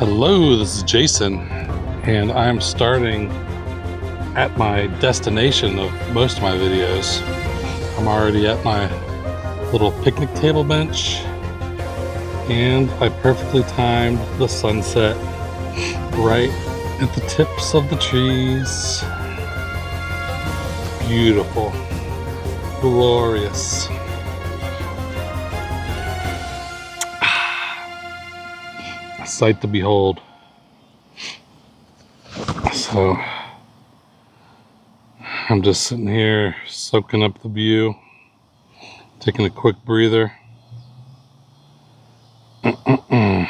Hello, this is Jason, and I'm starting at my destination of most of my videos. I'm already at my little picnic table bench, and I perfectly timed the sunset right at the tips of the trees. Beautiful, glorious. Sight to behold. So I'm just sitting here soaking up the view, taking a quick breather.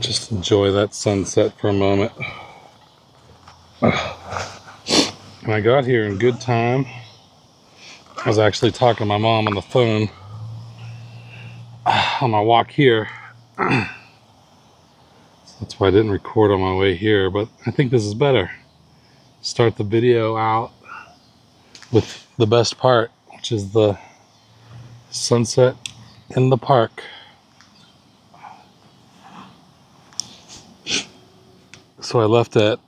Just enjoy that sunset for a moment. And I got here in good time. I was actually talking to my mom on the phone on my walk here. That's why I didn't record on my way here, but I think this is better. Start the video out with the best part, which is the sunset in the park. So I left at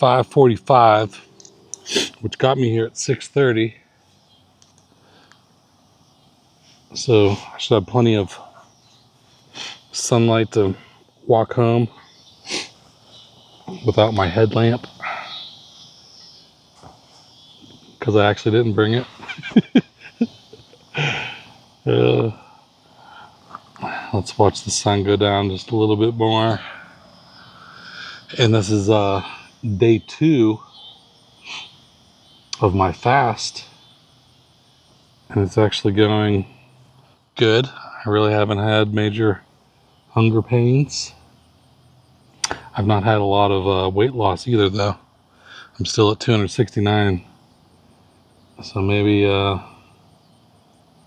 5:45, which got me here at 6:30. So I should have plenty of sunlight to walk home without my headlamp because I actually didn't bring it. uh, let's watch the sun go down just a little bit more. And this is uh, day two of my fast. And it's actually going good. I really haven't had major hunger pains. I've not had a lot of uh, weight loss either, though. I'm still at 269. So maybe uh,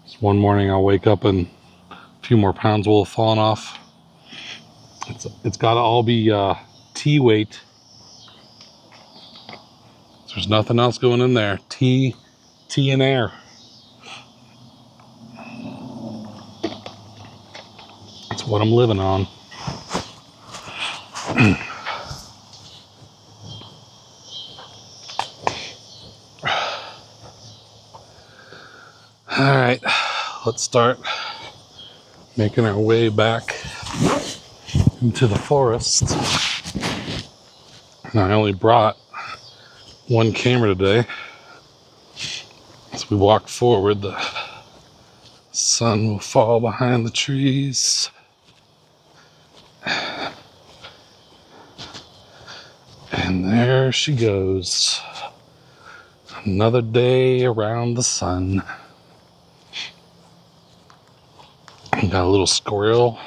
just one morning I'll wake up and a few more pounds will have fallen off. It's, it's got to all be uh, T weight. There's nothing else going in there. T, T and air. What I'm living on. All right, let's start making our way back into the forest. And I only brought one camera today. As we walk forward, the sun will fall behind the trees. And there she goes. Another day around the sun. Got a little squirrel.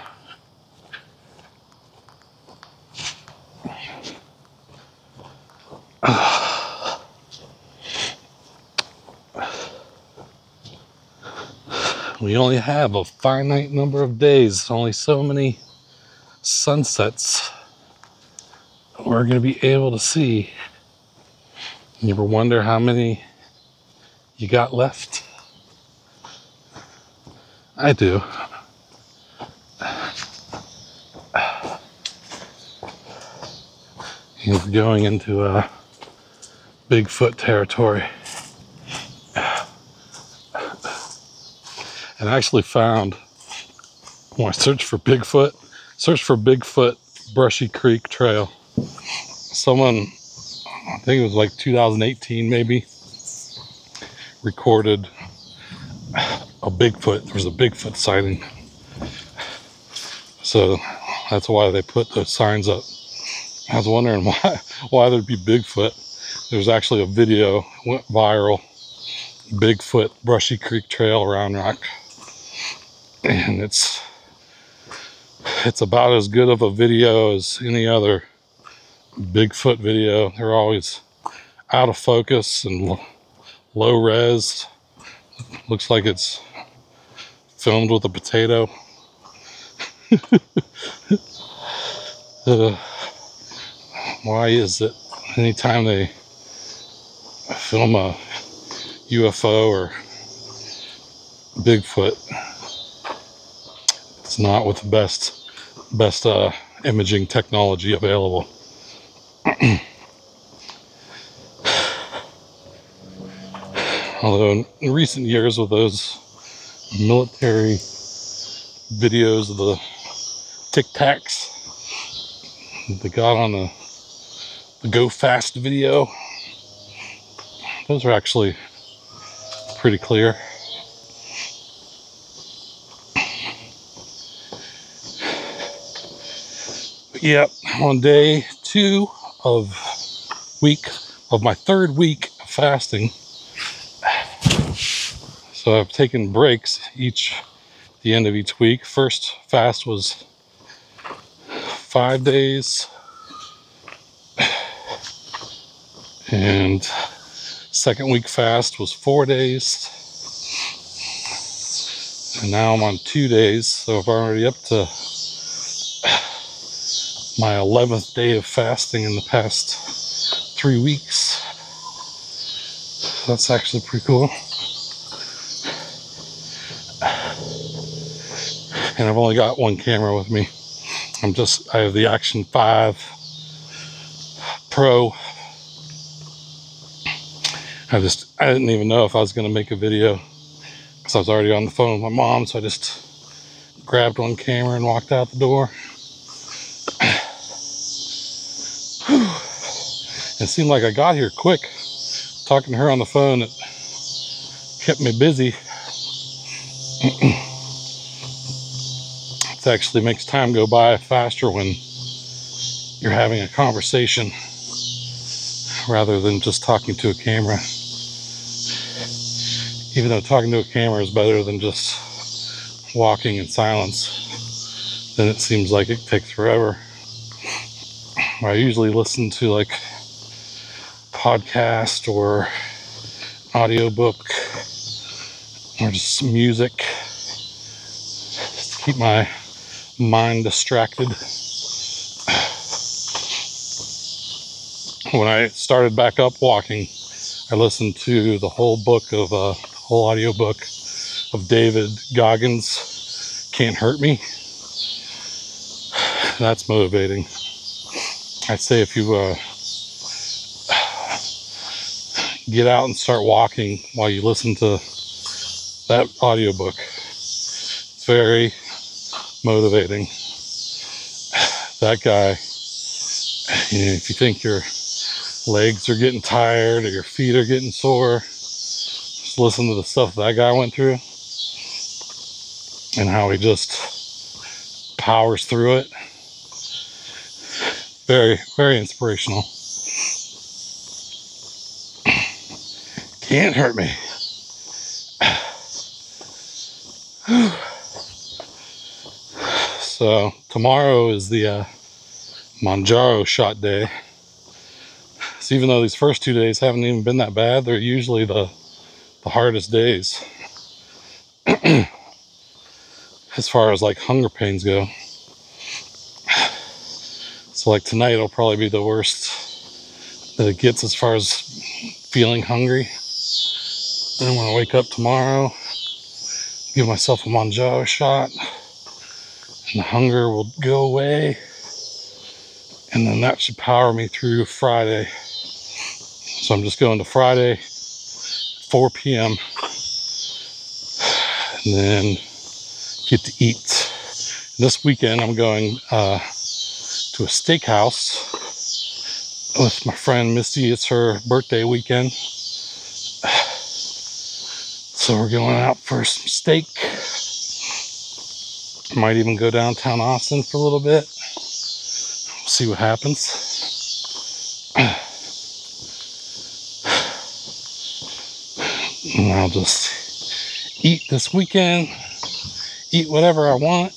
We only have a finite number of days, only so many sunsets we're going to be able to see. You ever wonder how many you got left? I do. He's going into uh, Bigfoot territory. And I actually found, when I searched for Bigfoot, search for Bigfoot Brushy Creek Trail. Someone, I think it was like 2018 maybe, recorded a Bigfoot. There was a Bigfoot sighting. So that's why they put those signs up. I was wondering why why there'd be Bigfoot. There's actually a video went viral. Bigfoot Brushy Creek Trail Round Rock. And it's it's about as good of a video as any other Bigfoot video. They're always out of focus and low res. Looks like it's filmed with a potato. uh, why is it anytime they film a UFO or Bigfoot. It's not with the best best uh, imaging technology available. Although in recent years with those military videos of the Tic Tacs, they got on the, the Go Fast video, those are actually pretty clear. Yep, on day two of week of my third week of fasting. So I've taken breaks each the end of each week. First fast was five days. And second week fast was four days. And now I'm on two days, so I'm already up to my 11th day of fasting in the past three weeks. That's actually pretty cool. And I've only got one camera with me. I'm just, I have the Action 5 Pro. I just, I didn't even know if I was going to make a video because I was already on the phone with my mom. So I just grabbed one camera and walked out the door. It seemed like I got here quick. Talking to her on the phone, it kept me busy. it actually makes time go by faster when you're having a conversation rather than just talking to a camera. Even though talking to a camera is better than just walking in silence, then it seems like it takes forever. I usually listen to like podcast or audiobook or just music just to keep my mind distracted. When I started back up walking, I listened to the whole book of uh, whole audiobook of David Goggins, Can't Hurt Me. That's motivating. I'd say if you uh, get out and start walking while you listen to that audiobook. It's very motivating. That guy, you know, if you think your legs are getting tired or your feet are getting sore, just listen to the stuff that guy went through and how he just powers through it. Very, very inspirational. Can't hurt me. so tomorrow is the uh, Mounjaro shot day. So even though these first two days haven't even been that bad, they're usually the the hardest days. as far as like hunger pains go. So like tonight will probably be the worst that it gets as far as feeling hungry. Then when I wake up tomorrow, give myself a Mounjaro shot, and the hunger will go away. And then that should power me through Friday. So I'm just going to Friday, 4 p.m. And then get to eat. This weekend I'm going uh, to a steakhouse with my friend Misty. It's her birthday weekend. So we're going out for some steak. Might even go downtown Austin for a little bit. See what happens. And I'll just eat this weekend, eat whatever I want.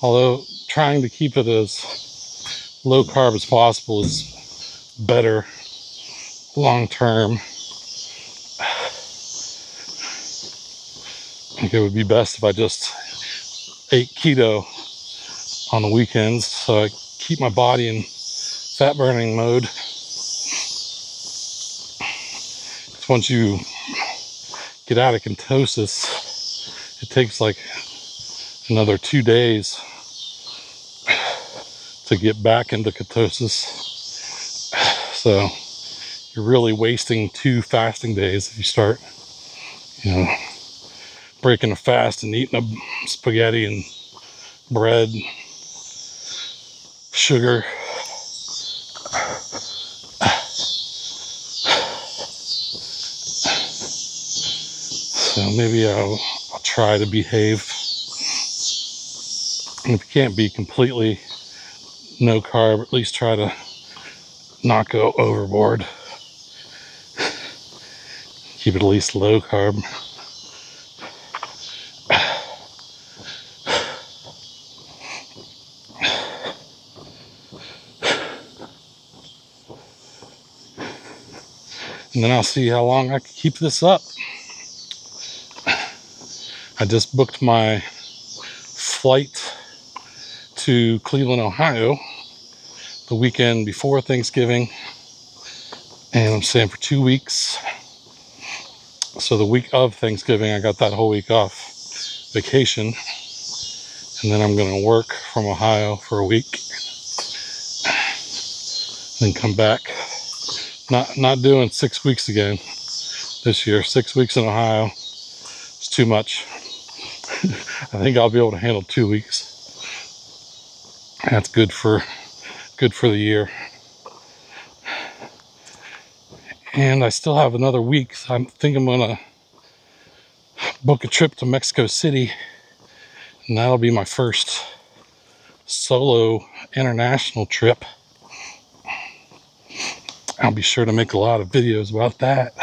Although trying to keep it as low carb as possible is better long term. Think it would be best if I just ate keto on the weekends so I keep my body in fat burning mode. Once you get out of ketosis, it takes like another two days to get back into ketosis. So you're really wasting two fasting days if you start, you know, breaking a fast and eating a spaghetti and bread, sugar. So maybe I'll, I'll try to behave. And if you can't be completely no carb, at least try to not go overboard. Keep it at least low carb. And then I'll see how long I can keep this up. I just booked my flight to Cleveland, Ohio the weekend before Thanksgiving. And I'm staying for two weeks. So the week of Thanksgiving, I got that whole week off vacation. And then I'm going to work from Ohio for a week. Then come back not not doing six weeks again this year. Six weeks in Ohio. It's too much. I think I'll be able to handle two weeks. That's good for good for the year. And I still have another week. So I think I'm gonna book a trip to Mexico City, and that'll be my first solo international trip. I'll be sure to make a lot of videos about that.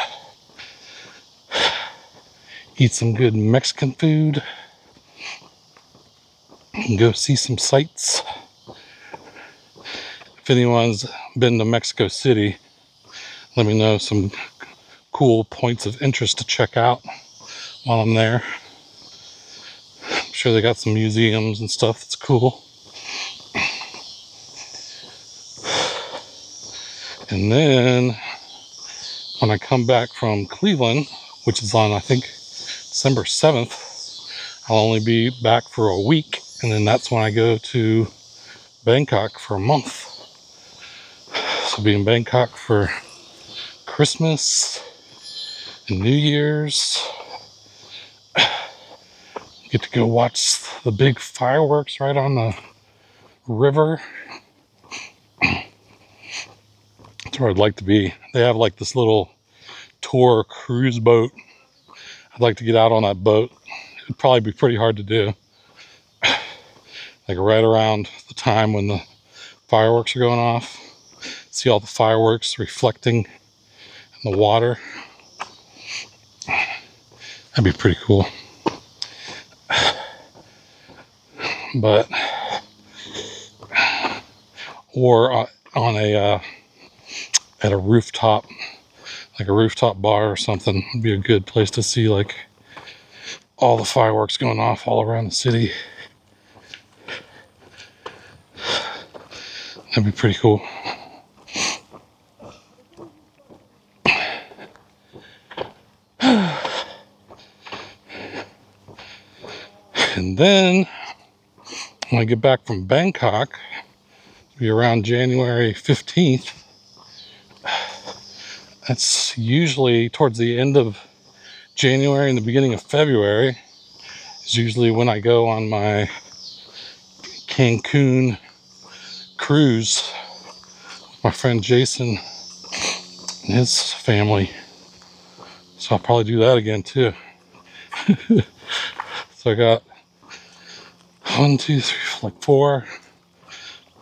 Eat some good Mexican food. And go see some sights. If anyone's been to Mexico City, let me know some cool points of interest to check out while I'm there. I'm sure they got some museums and stuff that's cool. And then when I come back from Cleveland, which is on, I think, December 7th, I'll only be back for a week. And then that's when I go to Bangkok for a month. So I'll be in Bangkok for Christmas and New Year's. Get to go watch the big fireworks right on the river That's where I'd like to be. They have like this little tour cruise boat. I'd like to get out on that boat. It'd probably be pretty hard to do. like right around the time when the fireworks are going off. See all the fireworks reflecting in the water. That'd be pretty cool. But, or uh, on a uh, at a rooftop, like a rooftop bar or something, would be a good place to see like all the fireworks going off all around the city. That'd be pretty cool. And then when I get back from Bangkok, be around January 15th, that's usually towards the end of January and the beginning of February is usually when I go on my Cancun cruise with my friend Jason and his family. So I'll probably do that again too. so I got one, two, three, like four,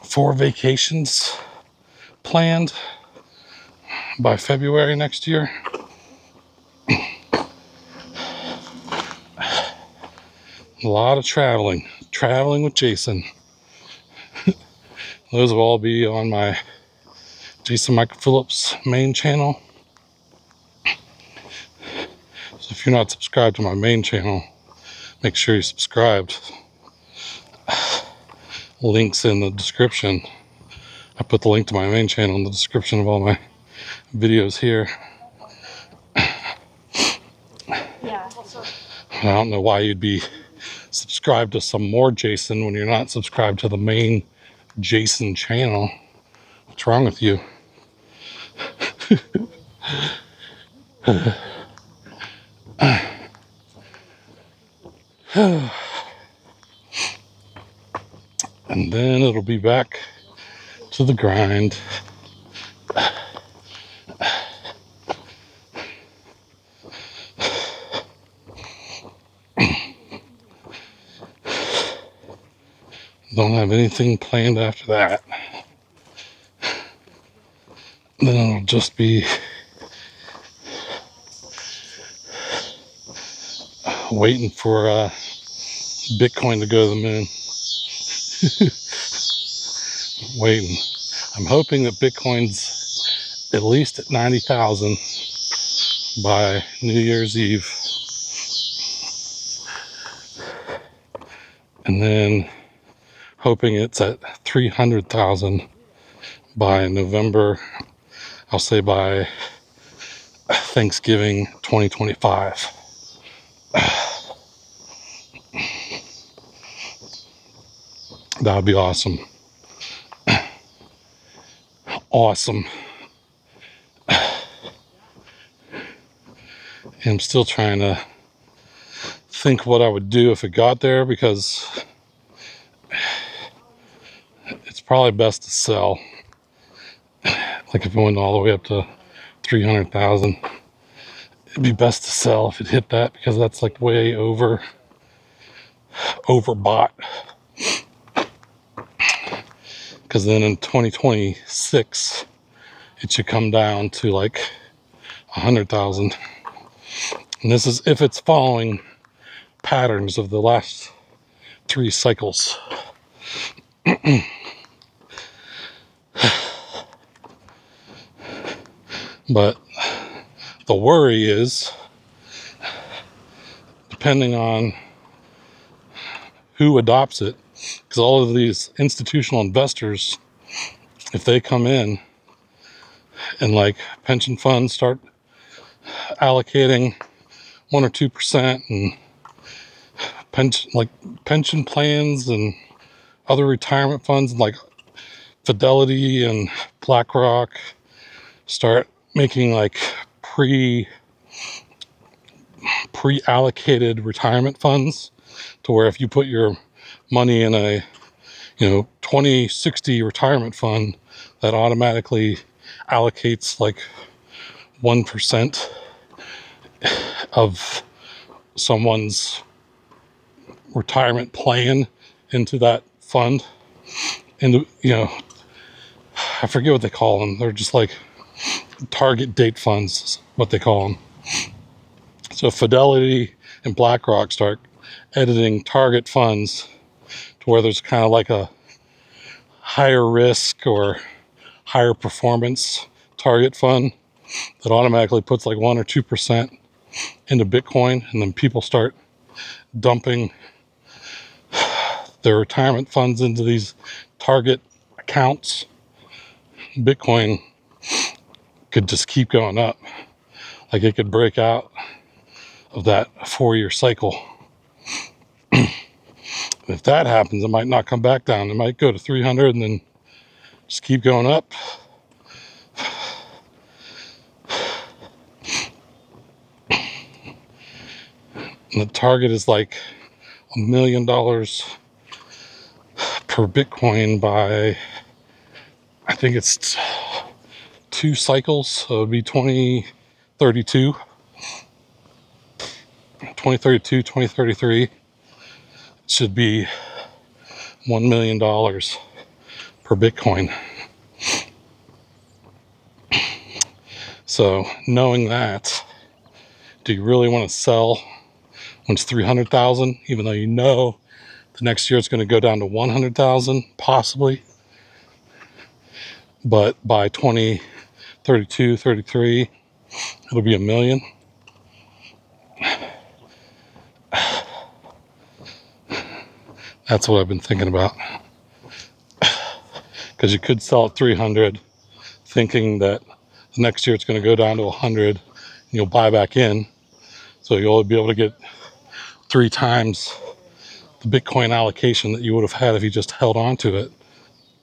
four vacations planned by February next year. A lot of traveling, traveling with Jason. Those will all be on my Jason Michael Phillips main channel. So if you're not subscribed to my main channel, make sure you're subscribed. Links in the description. I put the link to my main channel in the description of all my videos here. Yeah. I don't know why you'd be subscribed to some more Jason when you're not subscribed to the main Jason channel. What's wrong with you? and then it'll be back to the grind. Don't have anything planned after that. Then it'll just be waiting for uh, Bitcoin to go to the moon. waiting. I'm hoping that Bitcoin's at least at 90,000 by New Year's Eve. And then hoping it's at 300,000 by November, I'll say by Thanksgiving 2025. That would be awesome. Awesome. I'm still trying to think what I would do if it got there because it's probably best to sell. Like if it went all the way up to 300,000, it'd be best to sell if it hit that because that's like way over overbought because then in 2026 it should come down to like a hundred thousand and this is if it's following patterns of the last three cycles but the worry is depending on who adopts it because all of these institutional investors, if they come in and like pension funds start allocating one or two percent and pension like pension plans and other retirement funds like Fidelity and BlackRock start making like pre pre-allocated retirement funds to where if you put your money in a you know 2060 retirement fund that automatically allocates like 1% of someone's retirement plan into that fund. And you know i forget what they call them. They're just like target date funds what they call them so fidelity and blackrock start editing target funds to where there's kind of like a higher risk or higher performance target fund that automatically puts like one or two percent into Bitcoin, and then people start dumping their retirement funds into these target accounts. Bitcoin could just keep going up. Like it could break out of that four year cycle if that happens, it might not come back down. It might go to 300 and then just keep going up. And the target is like a million dollars per Bitcoin by, I think it's two cycles. So it would be 2032, 2032, 2033 should be $1 million per Bitcoin. So, knowing that, do you really want to sell when it's 300,000, even though you know the next year it's going to go down to 100,000, possibly? But by 2032, 33, it'll be a million. That's what I've been thinking about. Because you could sell at 300 thinking that the next year it's going to go down to 100 and you'll buy back in. So you'll be able to get three times the Bitcoin allocation that you would have had if you just held on to it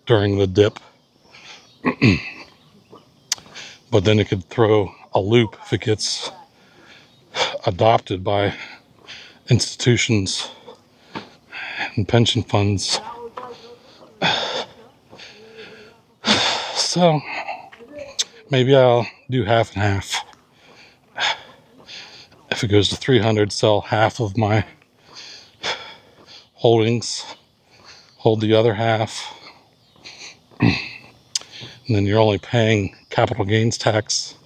during the dip. but then it could throw a loop if it gets adopted by institutions and pension funds. So maybe I'll do half and half. If it goes to 300, sell half of my holdings, hold the other half. and then you're only paying capital gains tax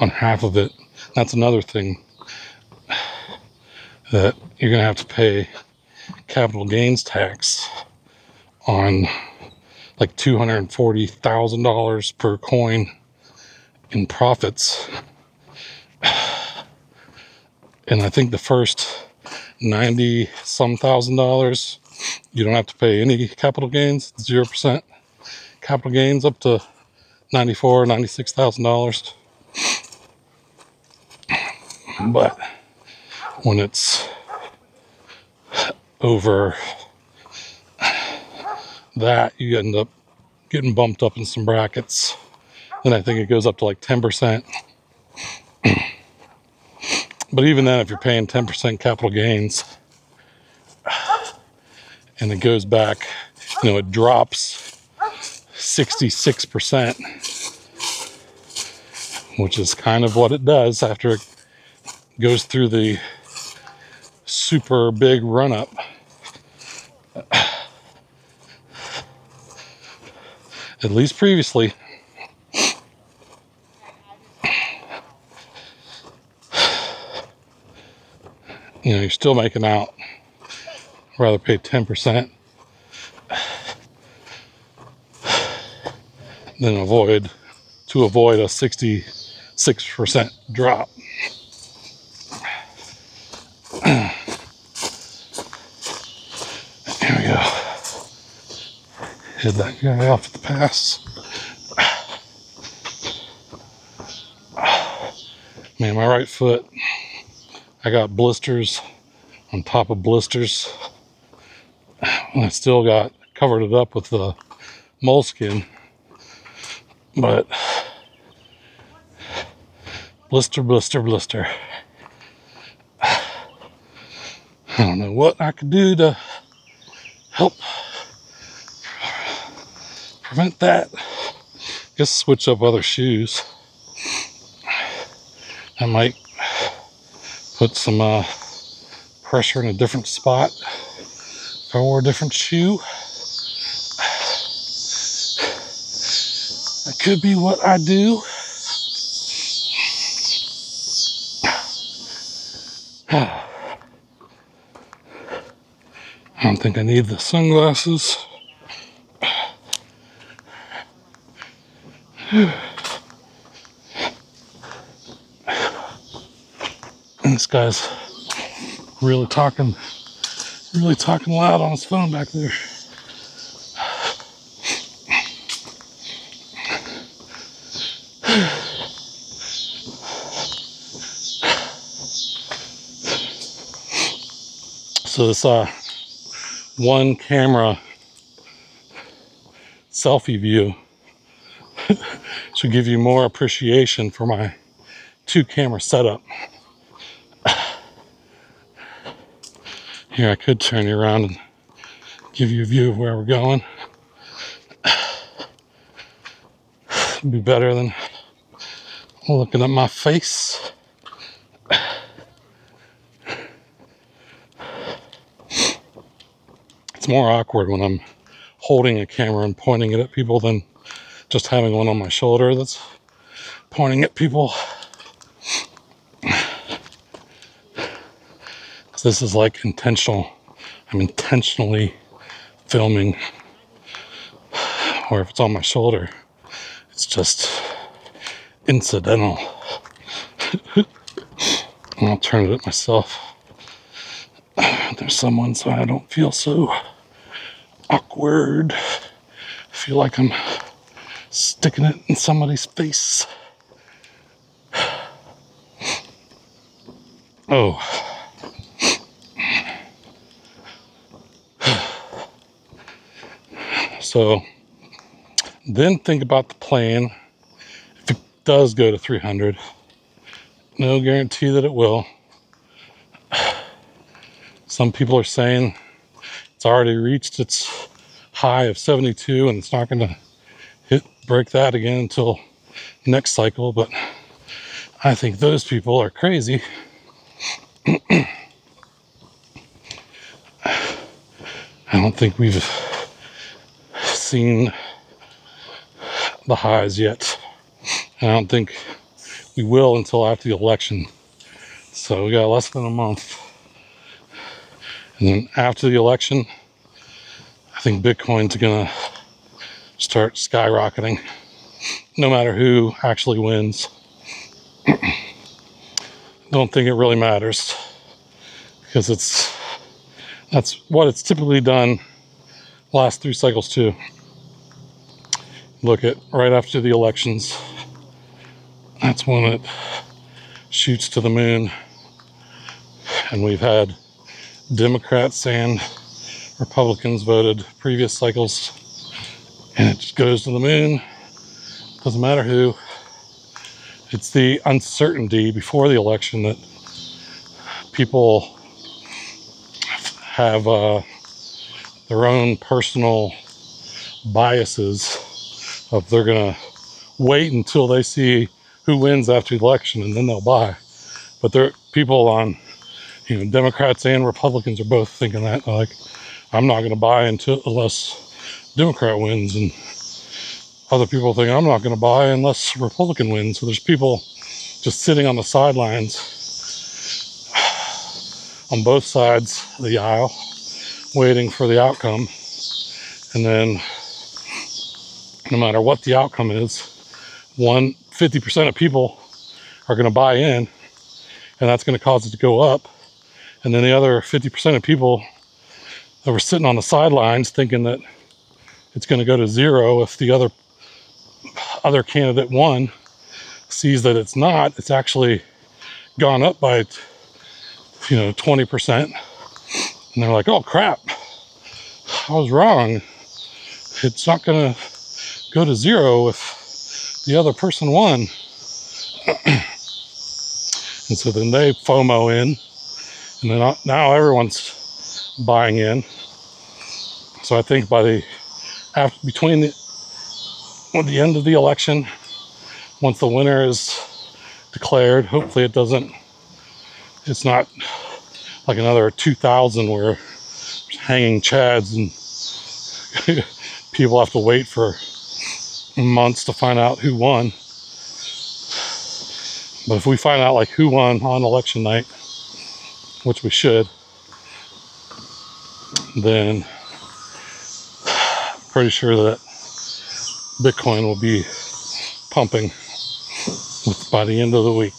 on half of it. That's another thing that you're going to have to pay capital gains tax on like $240,000 per coin in profits. And I think the first 90 some thousand dollars, you don't have to pay any capital gains, 0% capital gains up to 94, 96,000 dollars. But when it's over that, you end up getting bumped up in some brackets. Then I think it goes up to like 10%. but even then, if you're paying 10% capital gains and it goes back, you know, it drops 66%, which is kind of what it does after it goes through the super big run up. At least previously. You know, you're still making out. Rather pay 10% than avoid to avoid a 66% drop. Head that guy off at the pass. Man, my right foot, I got blisters on top of blisters. I still got covered it up with the moleskin, but blister, blister, blister. I don't know what I could do to help prevent that, just switch up other shoes. I might put some uh, pressure in a different spot if I wore a different shoe. Could be what I do. I don't think I need the sunglasses. and this guy's really talking, really talking loud on his phone back there. This uh, one camera selfie view to give you more appreciation for my two camera setup. Here I could turn you around and give you a view of where we're going. It'd be better than looking at my face. More awkward when I'm holding a camera and pointing it at people than just having one on my shoulder that's pointing at people. This is like intentional. I'm intentionally filming. Or if it's on my shoulder, it's just incidental. I'll turn it at myself. There's someone so I don't feel so awkward. I feel like I'm sticking it in somebody's face. Oh. So then think about the plan. If it does go to 300, no guarantee that it will. Some people are saying it's already reached its high of 72 and it's not going to hit break that again until next cycle, but I think those people are crazy. I don't think we've seen the highs yet. I don't think we will until after the election. So we got less than a month. And then after the election, I think Bitcoin's gonna start skyrocketing no matter who actually wins. Don't think it really matters because it's that's what it's typically done last three cycles too. Look at right after the elections. That's when it shoots to the moon. And we've had Democrats and Republicans voted previous cycles. And it just goes to the moon. Doesn't matter who. It's the uncertainty before the election that people have uh, their own personal biases of they're going to wait until they see who wins after the election and then they'll buy. But there are people on you know Democrats and Republicans are both thinking that like I'm not going to buy until unless Democrat wins and other people think I'm not going to buy unless Republican wins. So there's people just sitting on the sidelines on both sides of the aisle waiting for the outcome. And then no matter what the outcome is, one 50% of people are going to buy in and that's going to cause it to go up. And then the other 50% of people that were sitting on the sidelines thinking that it's going to go to zero if the other other candidate won sees that it's not, it's actually gone up by you know 20% and they're like, "Oh crap. I was wrong. It's not going to go to zero if the other person won." and so then they FOMO in and now everyone's buying in. So I think by the after between the the end of the election, once the winner is declared, hopefully it doesn't. It's not like another 2000 where hanging chads and people have to wait for months to find out who won. But if we find out like who won on election night, which we should, then pretty sure that Bitcoin will be pumping by the end of the week.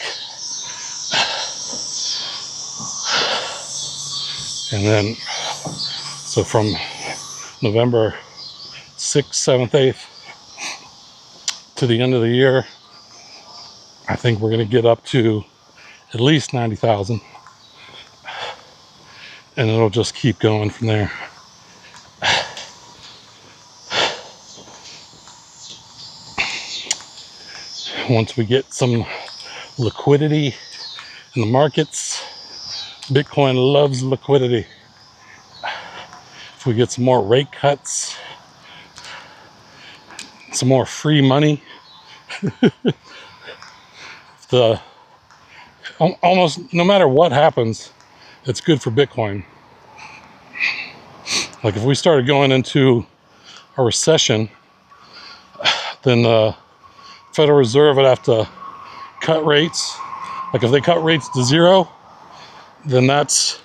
And then, so from November 6th, 7th, 8th to the end of the year, I think we're going to get up to at least 90,000. And it'll just keep going from there. once we get some liquidity in the markets. Bitcoin loves liquidity. If we get some more rate cuts, some more free money, the almost no matter what happens, it's good for Bitcoin. Like if we started going into a recession, then the Federal Reserve would have to cut rates. Like if they cut rates to zero, then that's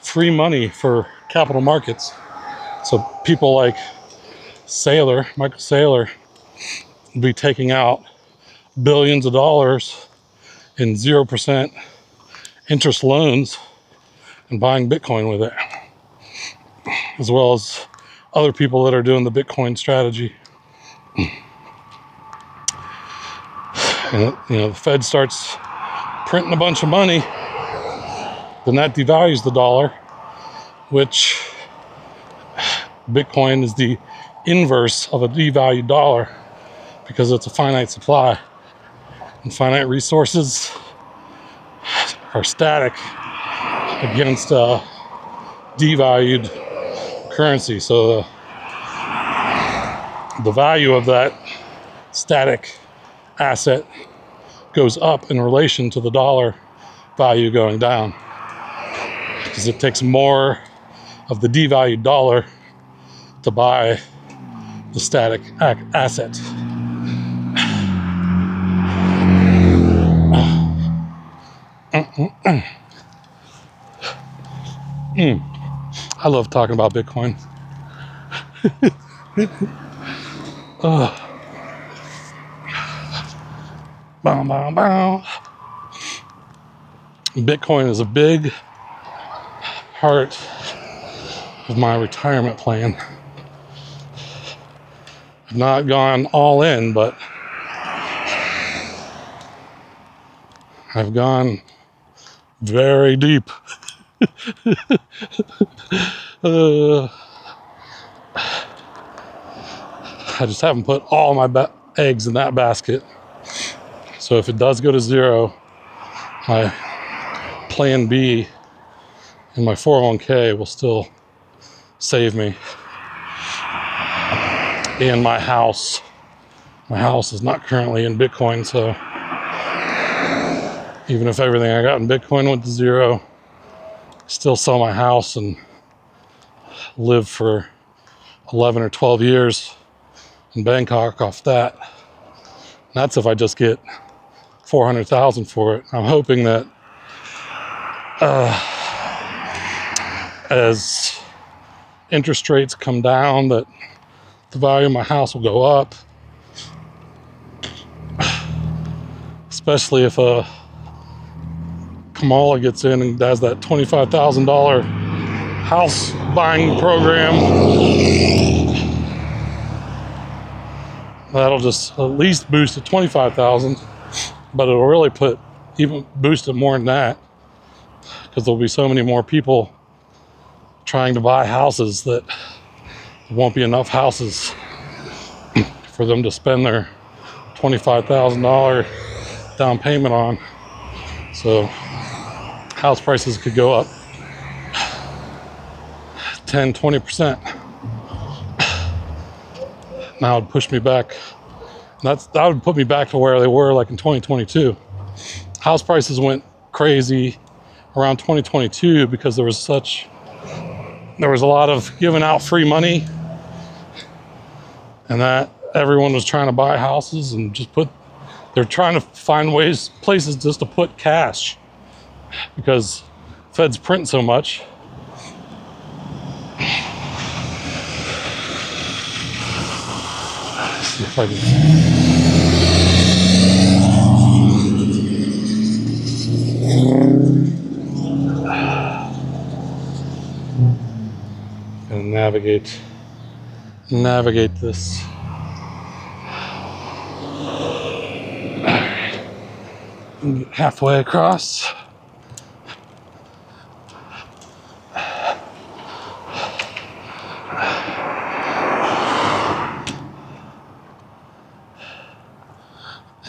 free money for capital markets. So people like Saylor, Michael Saylor, will be taking out billions of dollars in 0% interest loans and buying Bitcoin with it, as well as other people that are doing the Bitcoin strategy. And, you know, the Fed starts printing a bunch of money. then that devalues the dollar, which Bitcoin is the inverse of a devalued dollar because it's a finite supply. And finite resources are static against a devalued currency. So the, the value of that static asset goes up in relation to the dollar value going down because it takes more of the devalued dollar to buy the static asset. Mm. I love talking about Bitcoin. uh. Bow, bow, bow. Bitcoin is a big part of my retirement plan. I've not gone all in, but I've gone very deep. Uh, I just haven't put all my eggs in that basket. So if it does go to zero, my plan B in my 401k will still save me. And my house. My house is not currently in Bitcoin, so even if everything I got in Bitcoin went to zero, still sell my house and live for 11 or 12 years in Bangkok off that. That's if I just get 400,000 for it. I'm hoping that uh, as interest rates come down, that the value of my house will go up. Especially if a uh, Kamala gets in and does that $25,000 house buying program. That'll just at least boost to 25,000 but it'll really put even boost it more than that because there'll be so many more people trying to buy houses that won't be enough houses for them to spend their $25,000 down payment on. So house prices could go up 10, 20%. Now it'd push me back that's that would put me back to where they were like in 2022. House prices went crazy around 2022 because there was such there was a lot of giving out free money and that everyone was trying to buy houses and just put they're trying to find ways places just to put cash because feds print so much see if I can and navigate navigate this. Halfway across.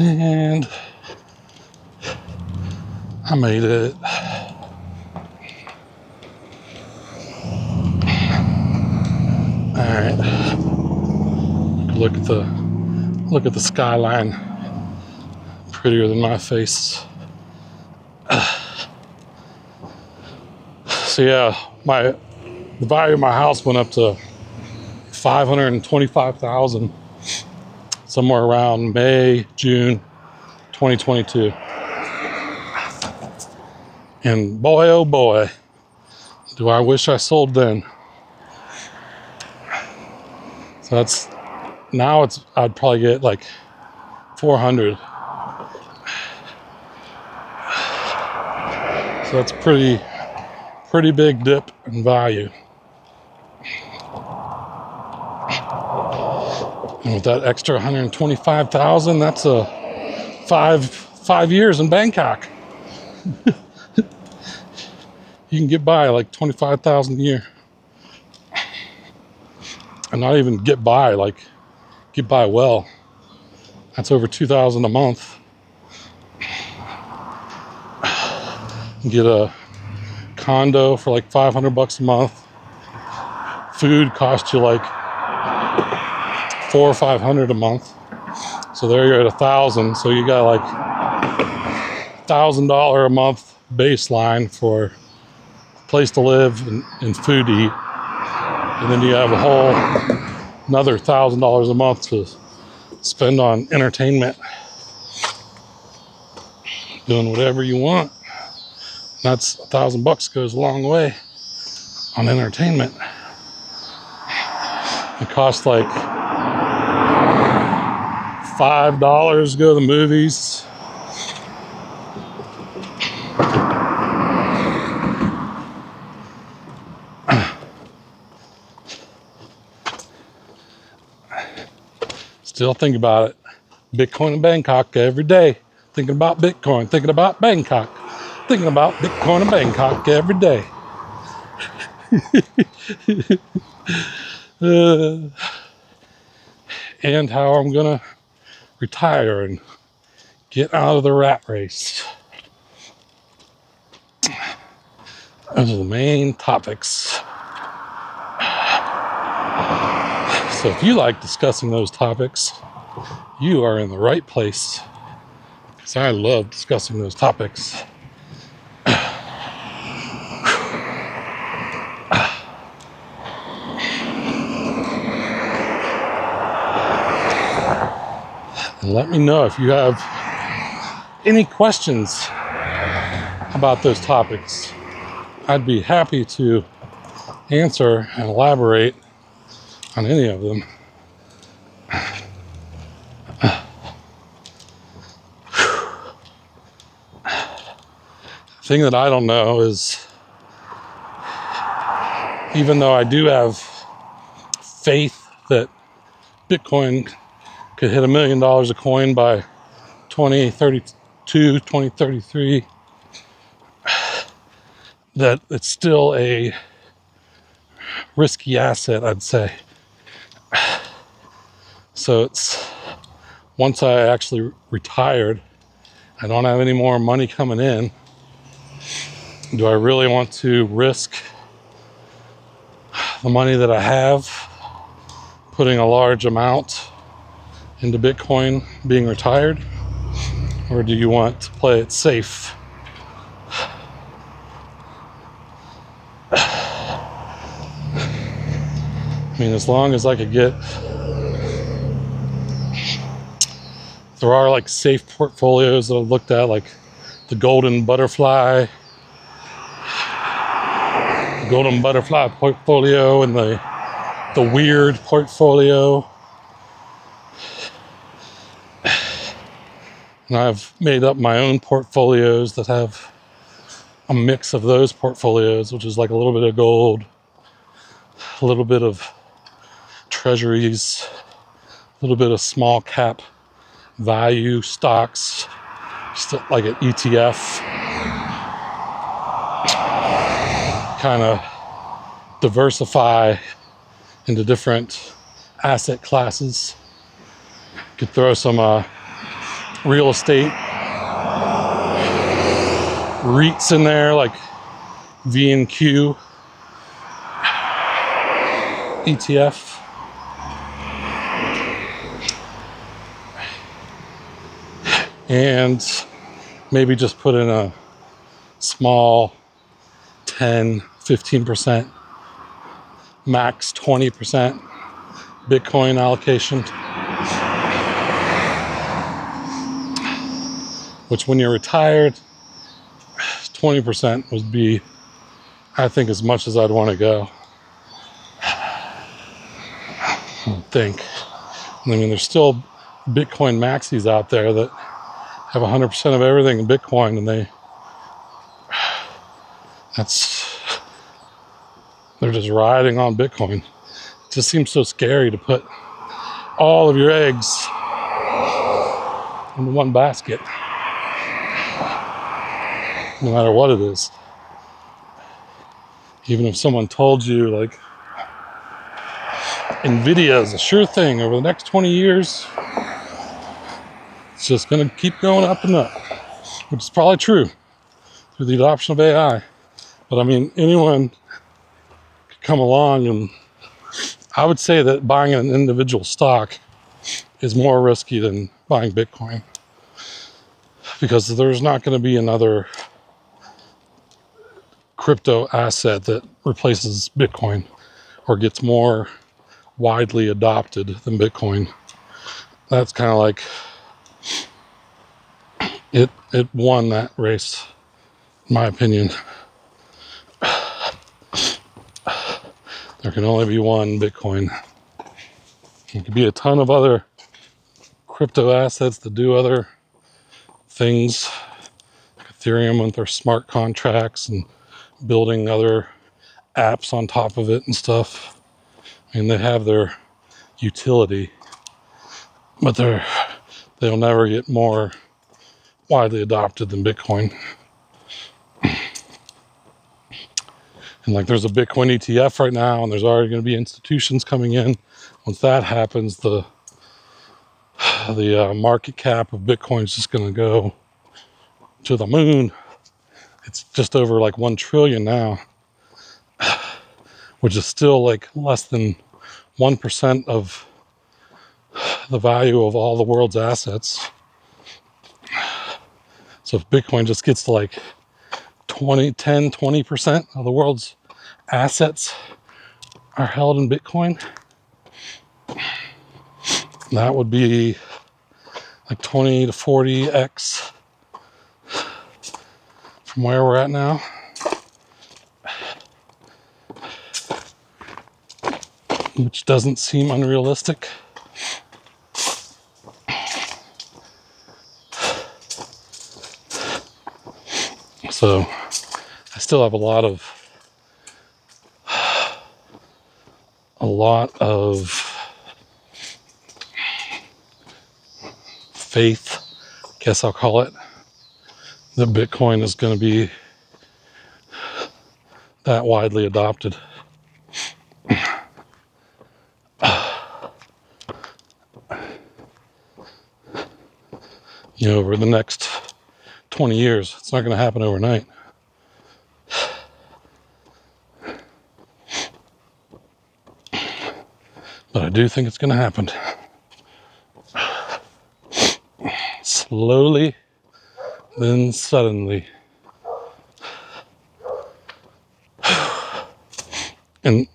And I made it. All right. Look at the look at the skyline. Prettier than my face. So yeah, my the value of my house went up to 525,000 somewhere around May, June 2022. And boy, oh boy, do I wish I sold then. So that's now it's I'd probably get like 400. So that's pretty pretty big dip in value. And with that extra 125,000, that's a five five years in Bangkok. you can get by like 25,000 a year. And not even get by, like get by well. That's over 2,000 a month. Get a condo for like 500 bucks a month. Food costs you like four or 500 a month. So there you're at a thousand. So you got like thousand dollar a month baseline for place to live and, and food to eat. And then you have a whole another thousand dollars a month to spend on entertainment. Doing whatever you want. That's a thousand bucks goes a long way on entertainment. It costs like five dollars go to the movies. Still think about it. Bitcoin in Bangkok every day. Thinking about Bitcoin, thinking about Bangkok, thinking about Bitcoin in Bangkok every day. uh, and how I'm gonna retire and get out of the rat race. Those are the main topics. So if you like discussing those topics, you are in the right place. Because I love discussing those topics. Let me know if you have any questions about those topics. I'd be happy to answer and elaborate on any of them. thing that I don't know is even though I do have faith that Bitcoin could hit a million dollars a coin by 2032, 2033, that it's still a risky asset, I'd say. So it's once I actually retired, I don't have any more money coming in. Do I really want to risk the money that I have, putting a large amount into Bitcoin being retired? Or do you want to play it safe? I mean, as long as I could get there are like safe portfolios that I've looked at, like the Golden Butterfly, Golden Butterfly portfolio, and the the Weird portfolio. And I've made up my own portfolios that have a mix of those portfolios, which is like a little bit of gold, a little bit of treasuries, a little bit of small cap value stocks, just like an ETF, kind of diversify into different asset classes. Could throw some uh, real estate REITs in there, like VNQ ETF. and maybe just put in a small 10 15% max 20% bitcoin allocation which when you're retired 20% would be i think as much as i'd want to go. I think. I mean there's still bitcoin maxis out there that have 100% of everything in Bitcoin and they, that's, they're just riding on Bitcoin. It just seems so scary to put all of your eggs into one basket, no matter what it is. Even if someone told you, like, NVIDIA is a sure thing over the next 20 years, it's just going to keep going up and up, which is probably true through the adoption of AI. But I mean, anyone could come along and I would say that buying an individual stock is more risky than buying Bitcoin because there's not going to be another crypto asset that replaces Bitcoin or gets more widely adopted than Bitcoin. That's kind of like it it won that race, in my opinion. There can only be one Bitcoin. There could be a ton of other crypto assets that do other things, like Ethereum with their smart contracts and building other apps on top of it and stuff. I mean, they have their utility, but they're they'll never get more widely adopted than Bitcoin. And like there's a Bitcoin ETF right now, and there's already going to be institutions coming in. Once that happens, the the uh, market cap of Bitcoin is just going to go to the moon. It's just over like one trillion now, which is still like less than one percent of the value of all the world's assets. So if Bitcoin just gets to like 20, 10, 20% of the world's assets are held in Bitcoin, that would be like 20 to 40x from where we're at now. Which doesn't seem unrealistic. So I still have a lot of a lot of faith, I guess I'll call it, that Bitcoin is going to be that widely adopted. You know, over the next 20 years, it's not going to happen overnight. But I do think it's going to happen. Slowly, then suddenly. And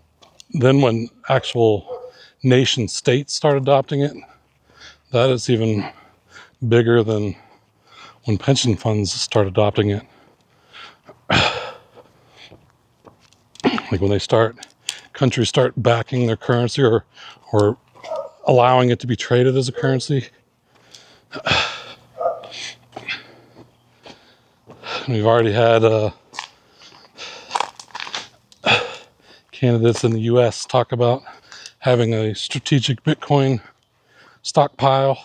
then when actual nation states start adopting it, that is even bigger than when pension funds start adopting it. like when they start countries start backing their currency or or allowing it to be traded as a currency. We've already had uh, candidates in the U.S. talk about having a strategic Bitcoin stockpile.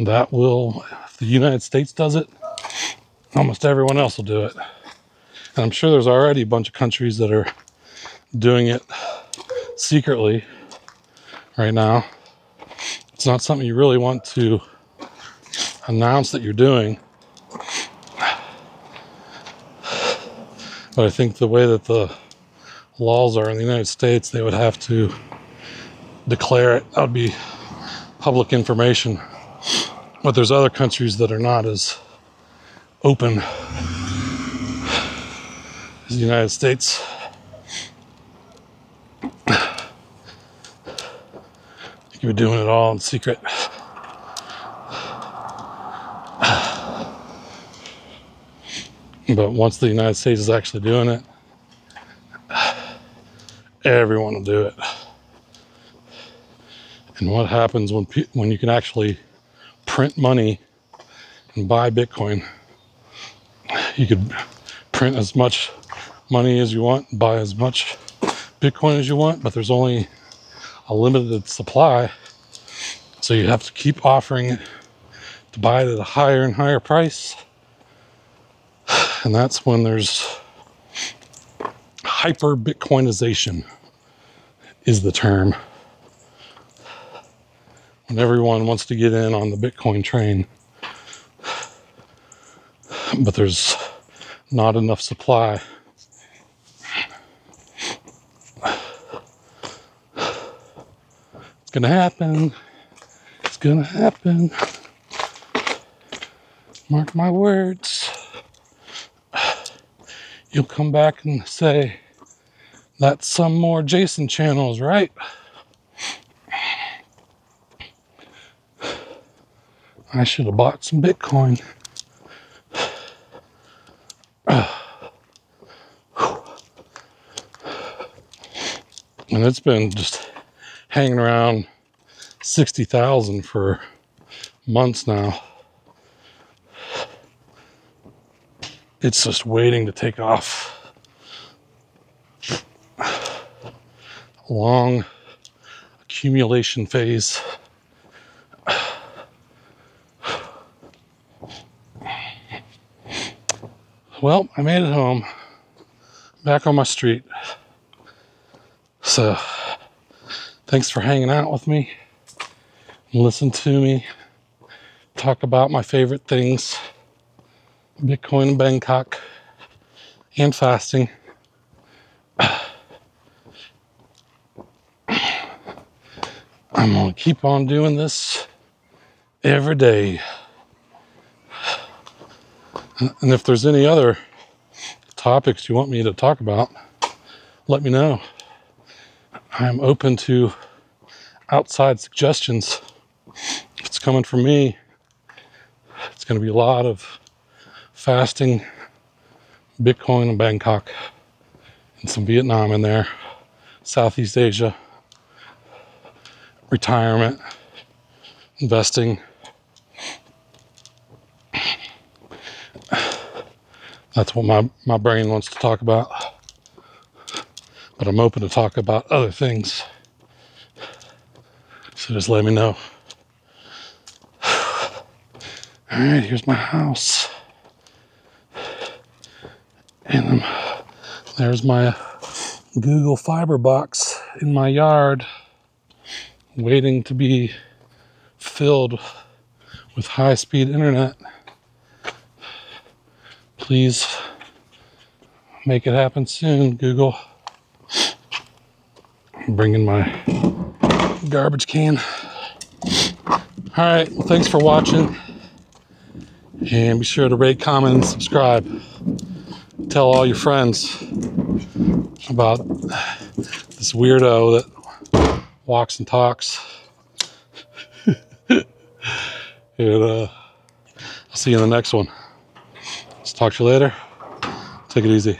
That will, if the United States does it, almost everyone else will do it. And I'm sure there's already a bunch of countries that are doing it secretly right now. It's not something you really want to announce that you're doing. But I think the way that the laws are in the United States, they would have to declare it. That would be public information. But there's other countries that are not as open as the United States. You're doing it all in secret. But once the United States is actually doing it, everyone will do it. And what happens when when you can actually print money and buy Bitcoin? You could print as much money as you want, buy as much Bitcoin as you want, but there's only a limited supply. So you have to keep offering it to buy it at a higher and higher price. And that's when there's hyper Bitcoinization is the term. When everyone wants to get in on the Bitcoin train. But there's not enough supply. It's gonna happen. It's gonna happen. Mark my words. You'll come back and say, that's some more Jason channels, right? I should have bought some Bitcoin. And it's been just hanging around 60,000 for months now. It's just waiting to take off. Long accumulation phase. Well, I made it home, back on my street. So, thanks for hanging out with me listen to me talk about my favorite things Bitcoin in Bangkok and fasting. I'm going to keep on doing this every day. And if there's any other topics you want me to talk about, let me know. I'm open to outside suggestions. If it's coming from me, it's going to be a lot of fasting, Bitcoin in Bangkok, and some Vietnam in there, Southeast Asia, retirement, investing. That's what my, my brain wants to talk about. But I'm open to talk about other things. So just let me know. All right, here's my house. And um, there's my Google Fiber box in my yard waiting to be filled with high speed internet. Please make it happen soon, Google. I'm bringing my garbage can. All right, well, thanks for watching. And be sure to rate, comment, and subscribe. Tell all your friends about this weirdo that walks and talks. and uh, I'll see you in the next one. Let's talk to you later. Take it easy.